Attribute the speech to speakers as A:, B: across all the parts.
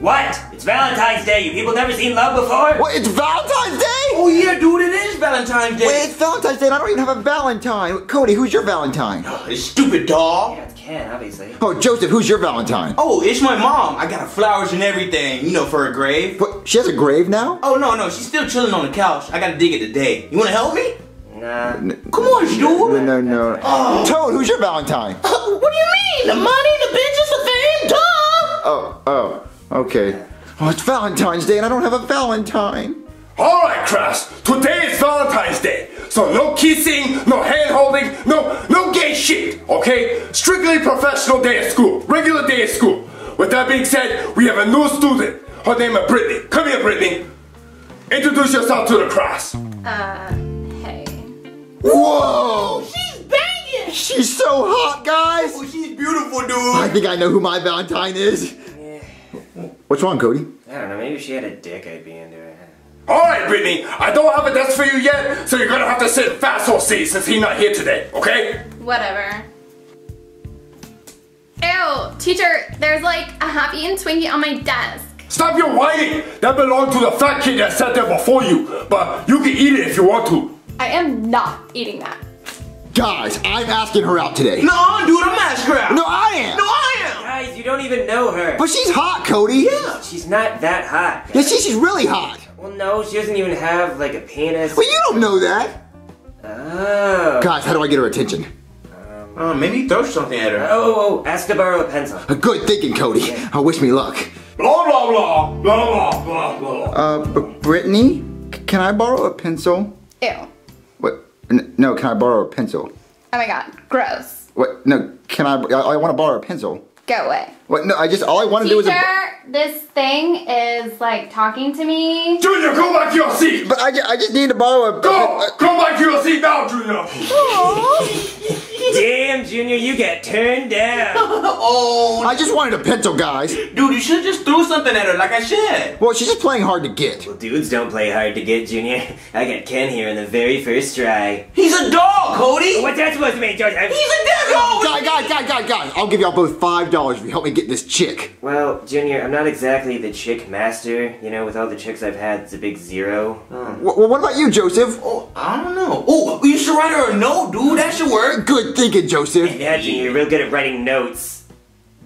A: What? It's Valentine's Day. You people never seen love before?
B: What, it's Valentine's Day?
C: Oh yeah, dude, it is Valentine's Day.
B: Wait, it's Valentine's Day and I don't even have a Valentine. Cody, who's your Valentine?
C: This stupid dog.
A: Yeah, it's Ken, obviously.
B: Oh, Joseph, who's your Valentine?
C: Oh, it's my mom. I got her flowers and everything, you know, for her grave.
B: What, she has a grave now?
C: Oh no, no, she's still chilling on the couch. I gotta dig it today. You wanna help me?
A: Nah.
C: Come on, dude.
B: No, no, no.
C: Oh.
B: Toad, who's your Valentine?
C: Uh, what do you mean? The money, the bitches, the fame, duh.
B: Oh, oh, okay. Oh, it's Valentine's Day and I don't have a Valentine.
D: Alright, class. Today is Valentine's Day. So no kissing, no hand holding, no no gay shit, okay? Strictly professional day at school. Regular day at school. With that being said, we have a new student. Her name is Brittany. Come here, Brittany. Introduce yourself to the class.
E: Uh, hey.
B: Whoa!
C: She's banging.
B: She's so hot, guys!
C: Oh, she's beautiful, dude.
B: I think I know who my Valentine is. What's wrong, Cody?
A: I don't know. Maybe if she had a dick, I'd be into it.
D: Alright, Brittany. I don't have a desk for you yet, so you're gonna have to sit in Fatso's seat since he's not here today, okay?
E: Whatever. Ew, teacher, there's like a Happy and Twinkie on my desk.
D: Stop your whining! That belonged to the fat kid that sat there before you, but you can eat it if you want to.
E: I am not eating that.
B: Guys, I'm asking her out today.
C: No, I'm asking her out.
B: No, I am!
C: No, I am.
A: Guys, you don't even know her.
B: But she's hot, Cody!
C: Yeah.
A: She's not that hot.
B: Yeah, she, she's really hot.
A: Well, no, she doesn't even have like a penis.
B: Well, you don't know that.
A: Oh.
B: Guys, how do I get her attention?
C: Uh, maybe throw something at her.
A: Oh, oh, oh, ask to borrow a pencil.
B: Uh, Good thinking, Cody. I wish me luck.
D: Blah blah blah blah blah blah blah.
B: Uh, B- Brittany, can I borrow a pencil?
E: Ew.
B: What? N- no, can I borrow a pencil?
E: Oh my god, gross.
B: What? No, can I? I, I want to borrow a pencil.
E: Go away.
B: What? No, I just all I want to do is.
E: Teacher, this thing is like talking to me.
D: Junior, go back to your seat.
B: but I, ju- I just need to borrow a.
D: Go,
B: uh,
D: go back to your seat now, Junior.
A: Damn, Junior, you get turned down.
C: Oh,
B: I just wanted a pencil, guys.
C: dude, you should just throw something at her, like I should.
B: Well, she's just playing hard to get.
A: well, dudes don't play hard to get, Junior. I got Ken here in the very first try.
C: He's a dog, Cody.
A: What's that supposed to mean, Joseph?
C: He's a dog.
B: Guys, guys, guys, guys, guys! I'll give y'all both five dollars if you help me get this chick.
A: Well, Junior, I'm not exactly the chick master. You know, with all the chicks I've had, it's a big zero. Hmm.
B: Wh- Well, what about you, Joseph?
C: Oh, I don't know. Oh, you should write her a note, dude. That should work.
B: Good thinking, Joseph.
A: Yeah, Junior, you're real good at writing notes.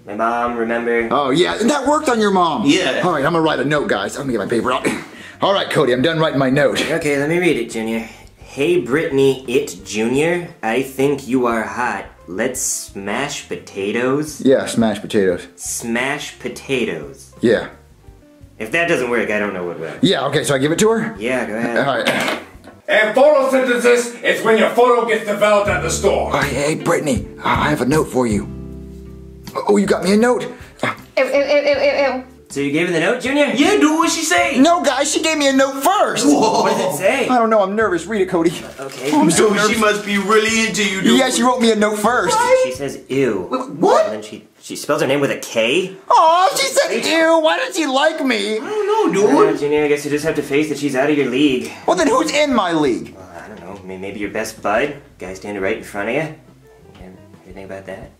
A: My mom, remember?
B: Oh yeah, and that worked on your mom.
C: Yeah.
B: All right, I'm gonna write a note, guys. I'm gonna get my paper out. All right, Cody, I'm done writing my note.
A: Okay, let me read it, Junior. Hey, Brittany, it Junior. I think you are hot. Let's smash potatoes.
B: Yeah, smash potatoes.
A: Smash potatoes.
B: Yeah.
A: If that doesn't work, I don't know what will.
B: Yeah. Okay, so I give it to her.
A: Yeah, go ahead.
B: All right.
D: And photosynthesis is when your photo gets developed at the store.
B: Hey, hey, Brittany, I have a note for you. Oh, you got me a note?
E: Ew, ew, ew, ew, ew, ew.
A: So you gave her the note, Junior?
C: Yeah, dude, what'd she say?
B: No, guys, she gave me a note first.
A: What does it say?
B: I don't know, I'm nervous. Read it, Cody.
A: Okay.
B: I'm so
C: Dude,
B: nervous.
C: she must be really into you, dude.
B: Yeah, she wrote me a note first.
A: She says ew.
C: What?
A: And then she she spells her name with a K.
B: Oh, she said ew. Why does she like me?
C: I don't know,
A: Uh,
C: dude.
A: Junior, I guess you just have to face that she's out of your league.
B: Well, then who's in my league?
A: Uh, I don't know. Maybe your best bud, guy standing right in front of you. And anything about that?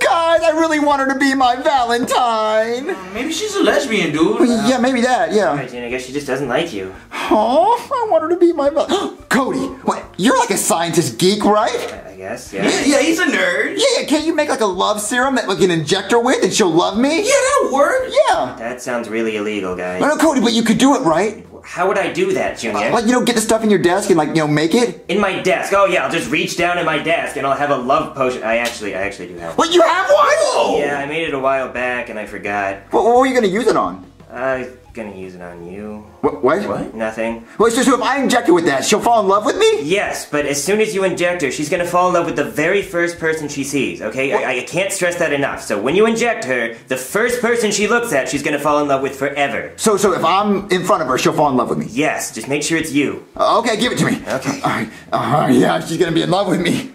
B: Guys, I really want her to be my Valentine.
C: Uh, maybe she's a lesbian, dude.
B: Well, yeah, maybe that, yeah.
A: Alright, I guess she just doesn't like you.
B: Oh, I want her to be my Val- Cody, what? You're like a scientist geek, right?
A: I I guess,
C: Yeah,
A: yeah.
C: yeah, he's a nerd.
B: Yeah, yeah, can't you make like a love serum that we can inject her with and she'll love me?
C: Yeah, that'll work.
B: Yeah.
A: That sounds really illegal, guys.
B: I know, Cody, but you could do it, right?
A: How would I do that, Junior?
B: Like, you know, get the stuff in your desk and like, you know, make it.
A: In my desk. Oh yeah, I'll just reach down in my desk and I'll have a love potion. I actually, I actually do have. one.
B: What, you have one?
C: Whoa.
A: Yeah, I made it a while back and I forgot.
B: What, what were you gonna use it on?
A: I'm gonna use it on you.
B: What? What?
C: What?
A: Nothing.
B: Well, so, so if I inject her with that, she'll fall in love with me?
A: Yes, but as soon as you inject her, she's gonna fall in love with the very first person she sees, okay? I, I can't stress that enough. So when you inject her, the first person she looks at, she's gonna fall in love with forever.
B: So, so if I'm in front of her, she'll fall in love with me.
A: Yes, just make sure it's you.
B: Uh, okay, give it to me.
A: Okay.
B: All right. Uh, yeah, she's gonna be in love with me.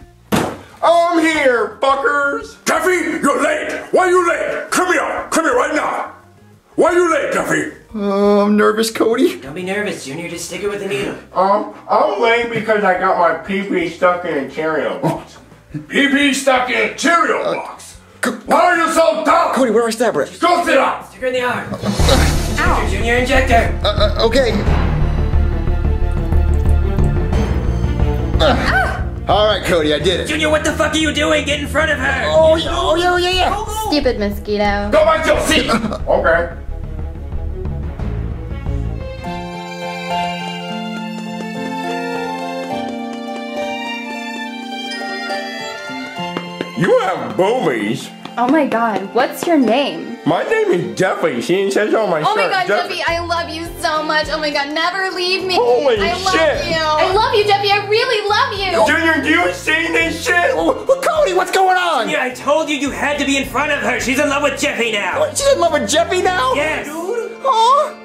D: I'm here, fuckers. Jeffy, you're late. Why are you late? Come here. Come here right now. Why are you late, Duffy?
B: Oh, I'm nervous, Cody.
A: Don't be nervous, Junior. Just stick it with the needle.
D: Um, I'm late because I got my pee-pee stuck in a Cheerio box. Pee-pee stuck in a Cheerio box? Why are you so dumb?
B: Cody, where do I stab her?
D: Go sit down.
A: Stick her in the arm. Injector, Junior, injector.
B: Uh, uh, okay. Uh, All right, Cody, I did it.
A: Junior, what the fuck are you doing? Get in front of her.
B: Oh, yeah, oh, yeah, oh, yeah, yeah.
E: Stupid mosquito.
D: Go back to your seat. okay. You have boobies.
E: Oh my god, what's your name?
D: My name is Jeffy. She says on my shit.
E: Oh my god, Jeffy, I love you so much. Oh my god, never leave me.
D: Holy
E: I love you. I love you, Jeffy. I really love you.
D: Junior, do you see this shit?
B: Oh, well, Cody, what's going on?
A: Yeah, I told you you had to be in front of her. She's in love with Jeffy now.
B: She's in love with Jeffy now?
A: Yes.
B: Aw.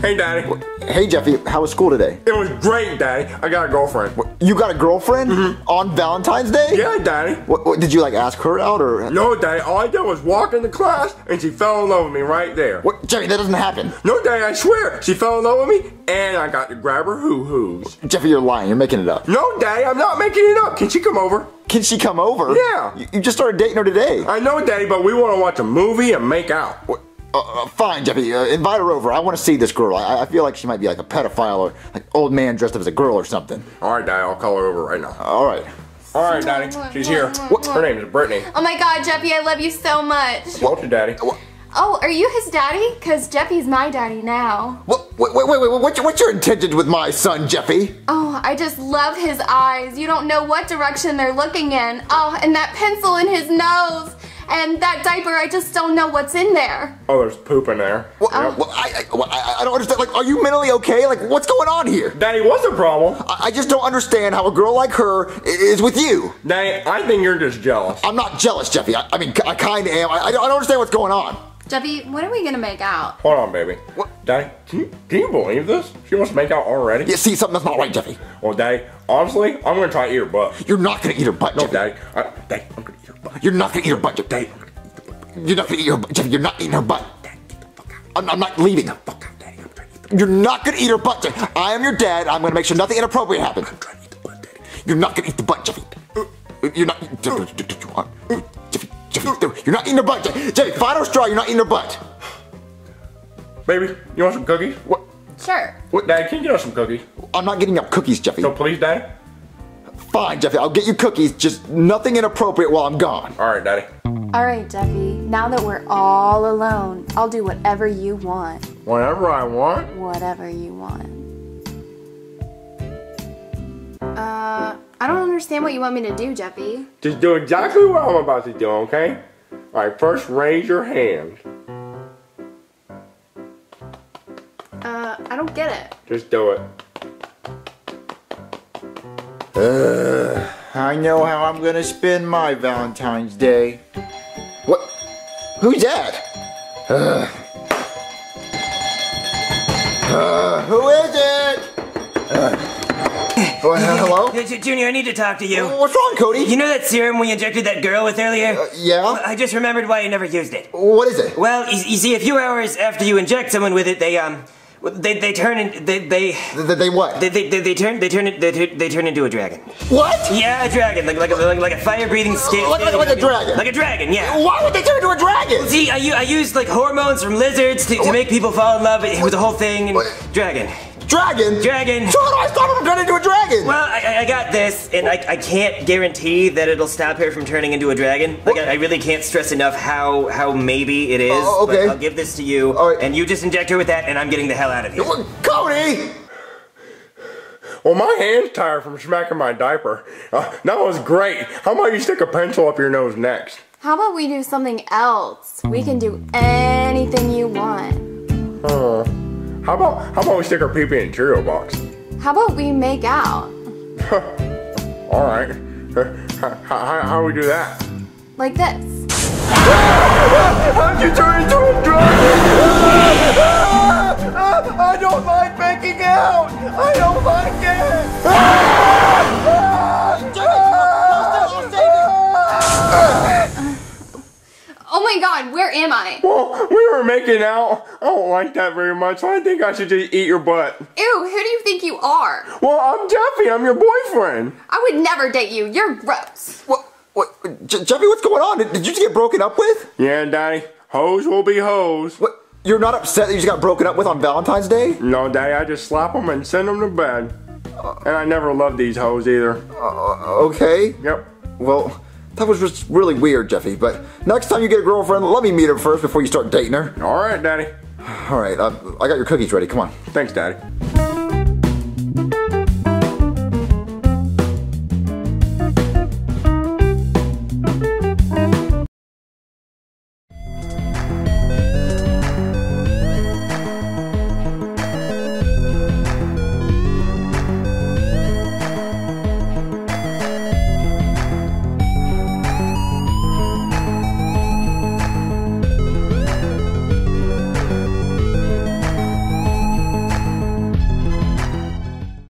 D: Hey, Daddy.
B: Hey, Jeffy, how was school today?
D: It was great, Daddy. I got a girlfriend.
B: You got a girlfriend on Valentine's Day?
D: Yeah, Daddy.
B: What, what, did you like ask her out or?
D: No, Daddy. All I did was walk into class and she fell in love with me right there.
B: What, Jeffy, that doesn't happen.
D: No, Daddy, I swear. She fell in love with me and I got to grab her hoo hoos.
B: Jeffy, you're lying. You're making it up.
D: No, Daddy, I'm not making it up. Can she come over?
B: Can she come over?
D: Yeah.
B: You, you just started dating her today.
D: I know, Daddy, but we want to watch a movie and make out.
B: Uh, uh, fine, Jeffy. Uh, invite her over. I want to see this girl. I, I feel like she might be like a pedophile or like old man dressed up as a girl or something.
D: All right, Daddy, I'll call her over right now.
B: All right.
D: All right, Daddy, she's here.
E: What?
D: Her name is Brittany.
E: Oh my god, Jeffy, I love you so much.
D: Welcome, Daddy.
E: Oh, are you his daddy? Because Jeffy's my daddy now.
B: What, wait, wait, wait, wait. What's your, what's your intentions with my son, Jeffy?
E: Oh, I just love his eyes. You don't know what direction they're looking in. Oh, and that pencil in his nose. And that diaper, I just don't know what's in there.
D: Oh, there's poop in there.
B: What, well, I, I, well, I, I don't understand. Like, are you mentally okay? Like, what's going on here?
D: Daddy, what's the problem?
B: I, I just don't understand how a girl like her is with you.
D: Daddy, I think you're just jealous.
B: I'm not jealous, Jeffy. I, I mean, I kind of am. I, I don't understand what's going on.
E: Jeffy, when are we gonna make out?
D: Hold on, baby.
B: What?
D: Daddy, can you, can you believe this? She wants to make out already?
B: You see, something that's not right, Jeffy.
D: Well, Daddy, honestly, I'm gonna try to eat her butt.
B: You're not gonna eat her butt,
D: No,
B: Jeffy.
D: Daddy. I, Daddy, I'm gonna eat her butt.
B: You're not gonna eat her butt, Jeffy.
D: Daddy, I'm gonna eat the butt.
B: You're not gonna eat her butt, Jeffy. You're not eating her butt.
D: Daddy, get the fuck out.
B: I'm, I'm not leaving.
D: Fuck out, Daddy. I'm trying to eat the butt.
B: You're not gonna eat her butt, Jeffy. I am your dad. I'm gonna make sure nothing inappropriate happens.
D: I'm trying to eat the butt, Daddy.
B: You're not gonna eat the butt, Jeffy. You're not. Jeffy, Jeffy, you're not eating her butt, Jeffy. Jeffy, final straw. You're not eating her butt.
D: Baby, you want some cookies?
B: What?
E: Sure.
D: What, Daddy, can you get us some cookies?
B: I'm not getting up cookies, Jeffy.
D: So please, Daddy.
B: Fine, Jeffy. I'll get you cookies. Just nothing inappropriate while I'm gone.
D: All right, Daddy.
E: All right, Jeffy. Now that we're all alone, I'll do whatever you want.
D: Whatever I want.
E: Whatever you want. Uh, I don't understand what you want me to do, Jeffy.
D: Just do exactly what I'm about to do, okay? All right, first raise your hand.
E: Uh, I don't get it.
D: Just do it.
B: Uh, I know how I'm gonna spend my Valentine's Day. What? Who's that? Uh, uh, who is it? Uh, hello?
A: Junior, I need to talk to you.
B: What's wrong, Cody?
A: You know that serum we injected that girl with earlier?
B: yeah?
A: I just remembered why you never used it.
B: What is it?
A: Well, you, you see, a few hours after you inject someone with it, they um, they they turn in, they they
B: Th- th- they what?
A: they, they, they, they turn they turn it- they, turn- they turn into a dragon.
B: what?
A: Yeah, a dragon, like like a, like, like a fire-breathing scale.
B: Like- like- like a dragon?
A: Like a dragon, yeah.
B: Why would they turn into a dragon?
A: See, I, I used like hormones from lizards to, to make people fall in love. It was a whole thing. And
B: What?
A: dragon.
B: Dragon?
A: Dragon.
B: So how do I stop her from turning into a dragon?
A: Well, I, I- I got this, and I, I can't guarantee that it'll stop her from turning into a dragon. Like, I, I really can't stress enough how how maybe it is.
B: Oh, okay.
A: But I'll give this to you,
B: All right.
A: and you just inject her with that, and I'm getting the hell out of here.
B: Cody!
D: Well, my hand's tired from smacking my diaper. Uh, that was great. How about you stick a pencil up your nose next?
E: How about we do something else? We can do anything you want.
D: Uh, how about how about we stick our pee pee in a Cheerio box?
E: How about we make out?
D: All right. How, how, how do we do that?
E: Like this.
D: How'd you turn into a dragon? I don't like making out. I don't like it.
E: My god, where am I?
D: Well, we were making out. I don't like that very much. I think I should just eat your butt.
E: Ew, who do you think you are?
D: Well, I'm Jeffy. I'm your boyfriend.
E: I would never date you. You're gross.
B: What, What, J- Jeffy, what's going on? Did, did you just get broken up with?
D: Yeah, Daddy. Hoes will be hoes.
B: What? You're not upset that you just got broken up with on Valentine's Day?
D: No, Daddy, I just slap them and send them to bed. And I never loved these hoes either.
B: Uh, uh, okay.
D: Yep.
B: Well, that was just really weird, Jeffy. But next time you get a girlfriend, let me meet her first before you start dating her.
D: All right, Daddy.
B: All right, uh, I got your cookies ready. Come on.
D: Thanks, Daddy.